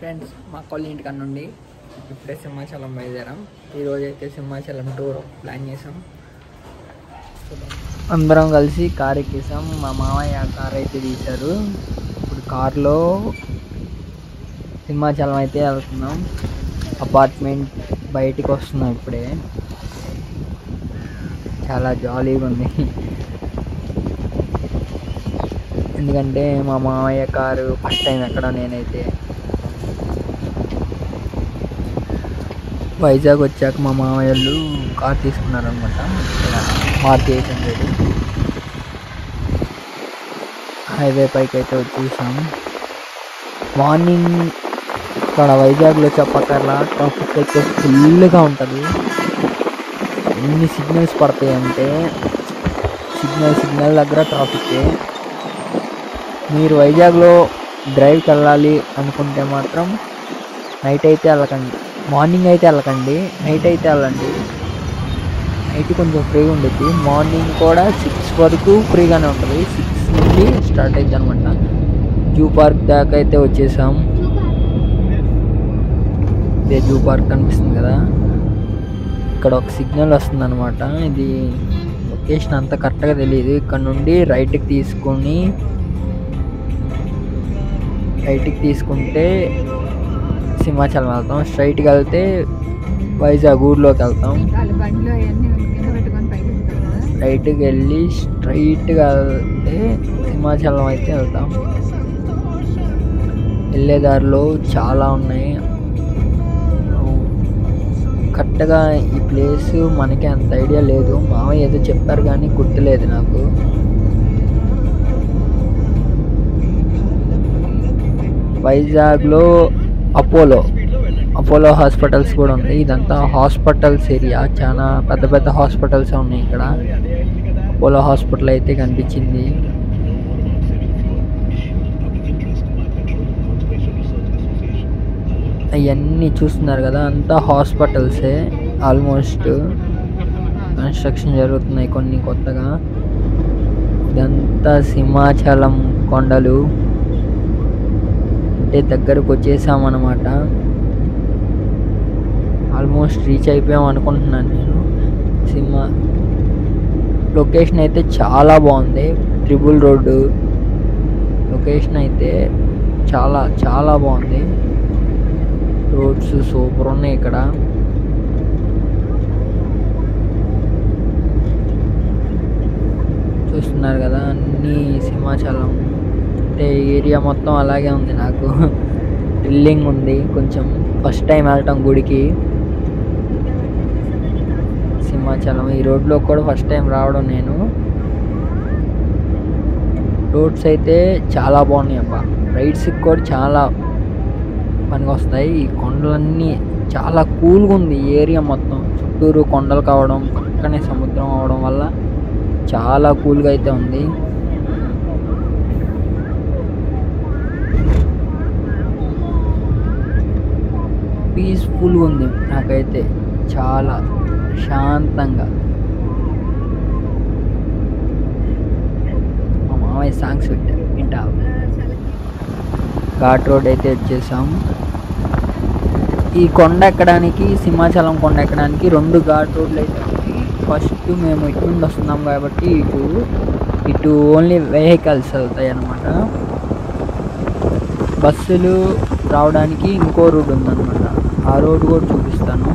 Friends మా colony ఇంటికాడ నుండి ఇప్పుడే సింహాచలం బయలుదేరాం. ఈరోజు అయితే సింహాచలం టూర్ ప్లాన్ చేసాం అందరం కలిసి కార్ ఎక్కేసాం. మా మామయ్య కార్ అయితే తీశారు. ఇప్పుడు కార్లో సింహాచలం అయితే వెళ్తున్నాం. అపార్ట్మెంట్ బయటికి వస్తున్నాం ఇప్పుడే. చాలా జాలీగా ఉంది. ఎందుకంటే మా మామయ్య కారు ఫస్ట్ టైం ఎక్కడ నేనైతే వైజాగ్ వచ్చాక మా మామయ్య వాళ్ళు కార్ తీసుకున్నారనమాట మారుతి ఎయిట్ హండ్రెడ్ హైవే పైకి అయితే వచ్చేసాం. మార్నింగ్ ఇక్కడ వైజాగ్లో చెప్పకర్లా ట్రాఫిక్ అయితే ఫుల్గా ఉంటుంది. ఎన్ని సిగ్నల్స్ పడతాయి అంటే సిగ్నల్ సిగ్నల్ దగ్గర ట్రాఫిక్ మీరు వైజాగ్లో డ్రైవ్కి వెళ్ళాలి అనుకుంటే మాత్రం నైట్ అయితే వెళ్ళకండి. మార్నింగ్ అయితే వెళ్ళకండి నైట్ అయితే వెళ్ళండి. నైట్ కొంచెం ఫ్రీగా ఉండేది మార్నింగ్ కూడా సిక్స్ వరకు ఫ్రీగానే ఉంటుంది. సిక్స్ నుండి స్టార్ట్ అయింది అనమాట. జూ పార్క్ దాకా అయితే వచ్చేసాం. ఇదే జూ పార్క్ కనిపిస్తుంది కదా. ఇక్కడ ఒక సిగ్నల్ వస్తుంది అనమాట. ఇది లొకేషన్ అంత కరెక్ట్గా తెలియదు. ఇక్కడ నుండి రైట్కి తీసుకొని రైట్కి తీసుకుంటే సింహాచలం వెళ్తాం స్ట్రైట్కి వెళ్తే వైజాగ్ ఊర్లోకి వెళ్తాం. వాళ్ళ బండిలో అవన్నీ కింద పెట్టుకొని పైకి ఎక్కుతారు కదా. రైట్కి వెళ్ళి స్ట్రైట్గా వెళ్తే సింహాచలం అయితే వెళ్తాం. వెళ్ళే దారిలో చాలా ఉన్నాయి. కరెక్ట్గా ఈ ప్లేస్ మనకి అంత ఐడియా లేదు. మామయ్య ఏదో చెప్పారు కానీ గుర్తులేదు నాకు. వైజాగ్లో అపోలో అపోలో హాస్పిటల్స్ కూడా ఉంది ఇదంతా హాస్పిటల్స్ ఏరియా. చాలా పెద్ద పెద్ద హాస్పిటల్స్ ఉన్నాయి ఇక్కడ. అపోలో హాస్పిటల్ అయితే కనిపించింది. అవన్నీ చూస్తున్నారు కదా అంతా హాస్పిటల్సే. ఆల్మోస్ట్ కన్స్ట్రక్షన్ జరుగుతున్నాయి కొన్ని కొత్తగా. ఇదంతా సింహాచలం కొండలు. అంటే దగ్గరకు వచ్చేసామన్నమాట ఆల్మోస్ట్ రీచ్ అయిపోయాం అనుకుంటున్నాను నేను. సినిమా లొకేషన్ అయితే చాలా బాగుంది. ట్రిపుల్ రోడ్డు లొకేషన్ అయితే చాలా చాలా బాగుంది. రోడ్స్ సూపర్ ఉన్నాయి ఇక్కడ. చూస్తున్నారు కదా అన్ని సింహాచలం అంటే ఏరియా మొత్తం అలాగే ఉంది నాకు. థ్రిల్లింగ్ ఉంది కొంచెం ఫస్ట్ టైం వెళ్ళటం గుడికి. సింహాచలం ఈ రోడ్లో కూడా ఫస్ట్ టైం రావడం నేను. రోడ్స్ అయితే చాలా బాగున్నాయి అబ్బా. రైడ్స్కి కూడా చాలా పనికి వస్తాయి. ఈ కొండలన్నీ చాలా కూల్గా ఉంది ఈ ఏరియా మొత్తం. చుట్టూరు కొండలు కావడం పక్కనే సముద్రం అవడం వల్ల చాలా కూల్గా అయితే ఉంది. పీస్ఫుల్గా ఉంది. నాకైతే చాలా శాంతంగా మా మామయ్య సాంగ్స్ పెట్టారు. వింటావు? ఘాట్ రోడ్ అయితే వచ్చేసాము ఈ కొండ ఎక్కడానికి సింహాచలం కొండ ఎక్కడానికి రెండు ఘాట్ రోడ్లు అయితే ఉన్నాయి. ఫస్ట్ మేము ఇటు నుండి వస్తున్నాం కాబట్టి ఇటు ఇటు ఓన్లీ వెహికల్స్ అవుతాయి అన్నమాట బస్సులు రావడానికి ఇంకో రోడ్ ఉందన్నమాట. ఆ రోడ్డు కూడా చూపిస్తాను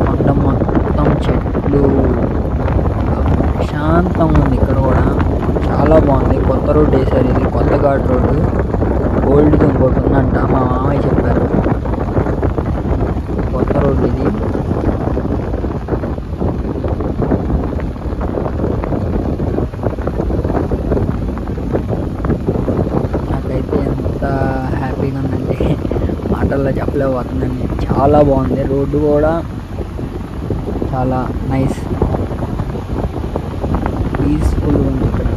కొండ మొత్తం చెట్లు శాంతంగా ఉంది ఇక్కడ కూడా చాలా బాగుంది కొత్త రోడ్ వేసారు ఇది కొత్త ఘాట్ రోడ్డు ఓల్డ్ది ఇంకోటి ఉందంట మా మామయ్య చెప్పారు కొత్త రోడ్డు ఇది నాకైతే ఎంత హ్యాపీగా ఉందంటే మాటల్లో చెప్పలేకపోతున్నాను చాలా బాగుంది. రోడ్డు కూడా చాలా నైస్ పీస్ఫుల్ ఉంది ఇక్కడ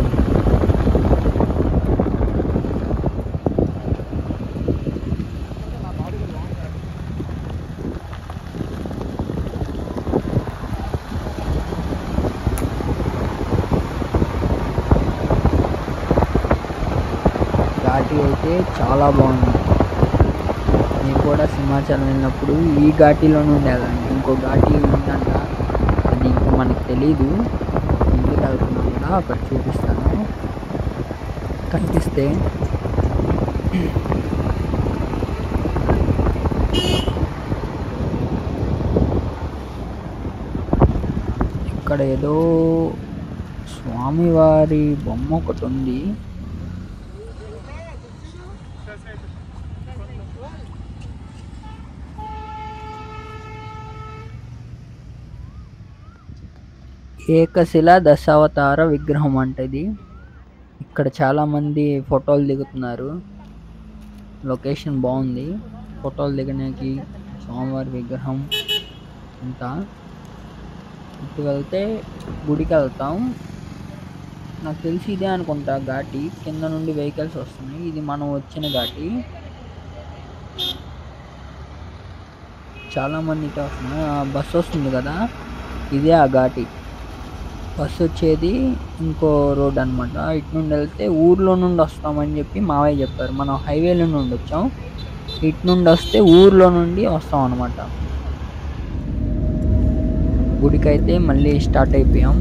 అయితే చాలా బాగుంది నేను కూడా సింహాచలం వెళ్ళినప్పుడు ఈ ఘాటీలోనే ఉండేదండి. ఇంకో ఘాటీ ఉందంట. అది ఇంకా మనకు తెలీదు. ఇంటికి వెళ్తున్నాం కూడా అక్కడ చూపిస్తాను. కనిపిస్తే ఇక్కడ ఏదో స్వామివారి బొమ్మ ఒకటి ఉంది. ఏకశిల దశావతార విగ్రహం అంట ఇది. ఇక్కడ చాలామంది ఫోటోలు దిగుతున్నారు. లొకేషన్ బాగుంది. ఫోటోలు దిగడానికి స్వామివారి విగ్రహం అంతా. ఇటు వెళ్తే గుడికి వెళ్తాం. నాకు తెలిసి ఇదే అనుకుంటా ఘాటి. కింద నుండి వెహికల్స్ వస్తున్నాయి. ఇది మనం వచ్చిన ఘాటి. చాలా మంది ఇటు వస్తున్నారు. ఆ బస్సు వస్తుంది కదా. ఇదే ఆ ఘాటి. బస్సు వచ్చేది ఇంకో రోడ్ అనమాట ఇటు నుండి వెళ్తే ఊర్లో నుండి వస్తామని చెప్పి మావయ్య చెప్పారు. మనం హైవేలో నుండి వచ్చాం. ఇటు నుండి వస్తే ఊర్లో నుండి వస్తాం అనమాట గుడికైతే మళ్ళీ స్టార్ట్ అయిపోయాం.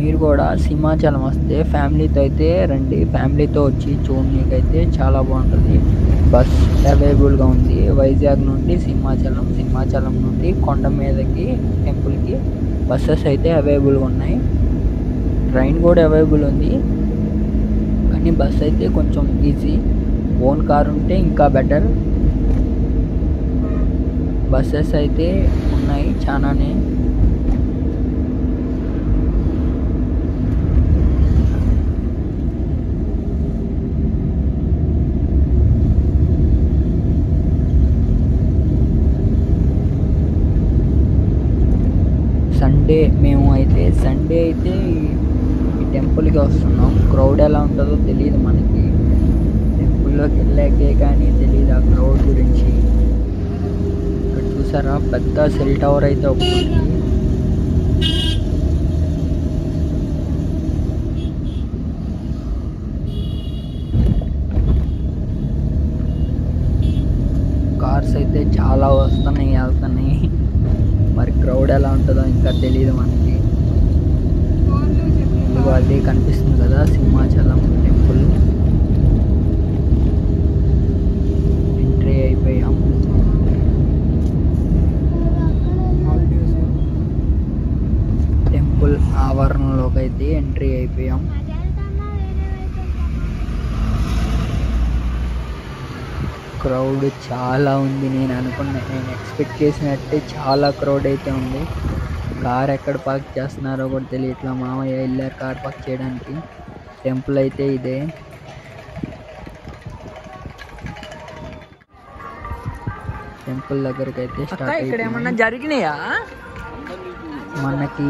మీరు కూడా సింహాచలం వస్తే ఫ్యామిలీతో అయితే రండి. ఫ్యామిలీతో వచ్చి చూడనీకైతే చాలా బాగుంటుంది. బస్ అవైలబుల్గా ఉంది. వైజాగ్ నుండి సింహాచలం సింహాచలం నుండి కొండ మీదకి టెంపుల్కి బస్సెస్ అయితే అవైలబుల్గా ఉన్నాయి. ట్రైన్ కూడా అవైలబుల్ ఉంది. కానీ బస్ అయితే కొంచెం ఈజీ. ఓన్ కార్ ఉంటే ఇంకా బెటర్. బస్సెస్ అయితే ఉన్నాయి చాలానే. సండే మేము అయితే సండే అయితే ఈ- టెంపుల్కి వస్తున్నాం. క్రౌడ్ ఎలా ఉంటుందో తెలియదు మనకి. టెంపుల్లోకి వెళ్ళాకే కానీ తెలియదు ఆ క్రౌడ్ గురించి. ఇక్కడ చూసారా? పెద్ద సెల్ టవర్ అయితే ఒకటి కార్స్ అయితే చాలా వస్తున్నాయి వెళ్తున్నాయి. మరి క్రౌడ్ ఎలా ఉంటుందో ఇంకా తెలియదు మనకి. ఇదిగో అది కనిపిస్తుంది కదా సింహాచలం టెంపుల్. ఎంట్రీ అయిపోయాం. టెంపుల్ ఆవరణలోకి అయితే ఎంట్రీ అయిపోయాం. క్రౌడ్ చాలా ఉంది. నేను అనుకున్నా నేను ఎక్స్పెక్ట్ చేసినట్టే చాలా క్రౌడ్ అయితే ఉంది. కార్ ఎక్కడ పార్క్ చేస్తున్నారో కూడా తెలియట్లా. మామయ్య వెళ్ళారు కార్ పార్క్ చేయడానికి. టెంపుల్ అయితే ఇదే. టెంపుల్ దగ్గరికి అయితే స్టార్ట్ ఇక్కడ ఏమన్నా జరిగినాయా? మనకి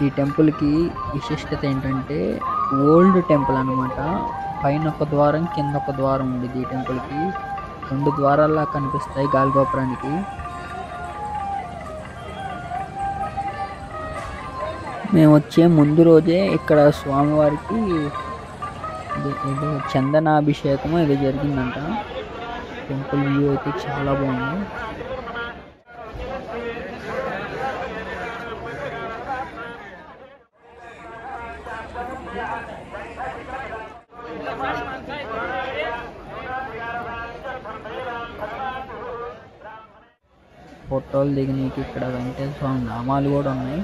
ఈ టెంపుల్కి విశిష్టత ఏంటంటే ఓల్డ్ టెంపుల్ అన్నమాట. పైన ఒక ద్వారం కింద ఒక ద్వారం ఉండేది ఈ టెంపుల్కి రెండు ద్వారాల్లా కనిపిస్తాయి గాలిగోపురానికి మేము వచ్చే ముందు రోజే ఇక్కడ స్వామివారికి ఏదో చందనాభిషేకము ఇది జరిగిందంట. టెంపుల్ వ్యూ అయితే చాలా బాగుంది. ఫోటోలు దిగనీకి ఇక్కడ వెంకటేశ్వర స్వామి నామాలు కూడా ఉన్నాయి.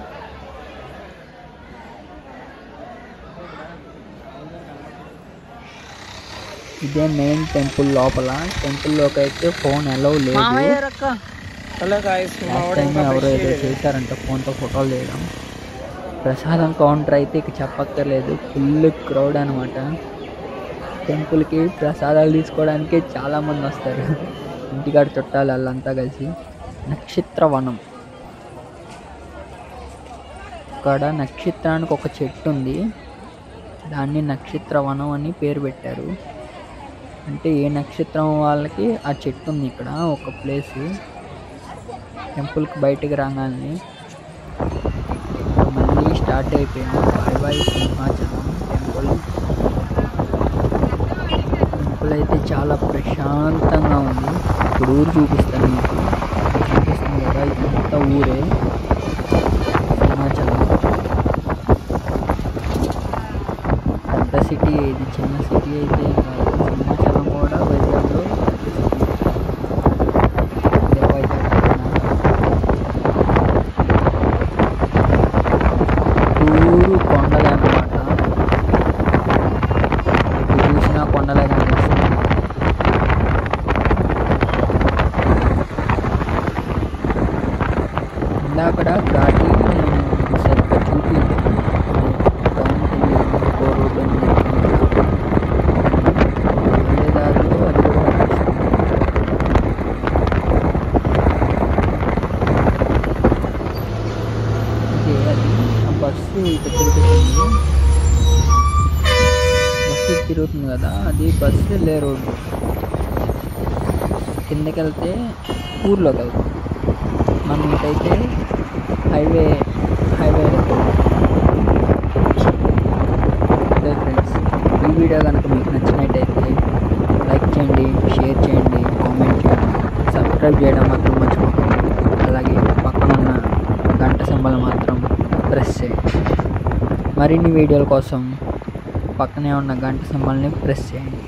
ఇదే మెయిన్ టెంపుల్ లోపల. టెంపుల్లోకి అయితే ఫోన్ అలౌ లేదు. ఎవరో ఏదో చేశారంట ఫోన్తో ఫోటోలు తీయడం ప్రసాదం కౌంటర్ అయితే ఇక చెప్పక్కర్లేదు. ఫుల్ క్రౌడ్ అనమాట టెంపుల్కి ప్రసాదాలు తీసుకోవడానికి చాలా మంది వస్తారు. ఇంటికాడ చుట్టాలు వాళ్ళంతా కలిసి. నక్షత్రవనం. ఇక్కడ నక్షత్రానికి ఒక చెట్టు ఉంది దాన్ని నక్షత్రవనం అని పేరు పెట్టారు. అంటే ఏ నక్షత్రం వాళ్ళకి ఆ చెట్టు ఉంది ఇక్కడ ఒక ప్లేస్ టెంపుల్కి బయటికి రాగానే స్టార్ట్ అయిపోయాము bye bye Simhachalam temple. Temple అయితే చాలా ప్రశాంతంగా ఉంది. ఇప్పుడు ఊరు చూపిస్తాను మీకు. చూపిస్తుంది కదా ఇదంతా ఊరే సింహాచలం పెద్ద సిటీ ఇది చిన్న సిటీ అయితే ఏం కాదు సింహాచలం కూడా వైజాగ్లో పెద్ద సిటీ ఇదే వైజాగ్ ఊరు కొండలే అన్నమాట ఎటు చూసినా కొండలే కనిపిస్తుంది ఇందాకడ ఘాటి నేను సరిగ్గా చూపించాను రోడ్డు అని వెళ్ళే దారిలో అది కూడా కనిపిస్తుంది ఓకే అది ఆ బస్సు ఇటు తిరుగుతుంది బస్సు ఇటు తిరుగుతుంది కదా అది బస్సు వెళ్ళే రోడ్డు కిందకి వెళ్తే ఊర్లోకి వెళ్తాం మనం ఇటైతే హైవే హైవే అదే ఫ్రెండ్స్ ఈ వీడియో కనుక మీకు నచ్చినట్టయితే లైక్ చేయండి షేర్ చేయండి కామెంట్ చేయండి సబ్స్క్రైబ్ చేయడం మాత్రం మర్చిపోకండి. అలాగే పక్కన ఉన్న గంట సింబల్ మాత్రం ప్రెస్ చేయండి. మరిన్ని వీడియోల కోసం పక్కనే ఉన్న గంట సింబల్ని ప్రెస్ చేయండి.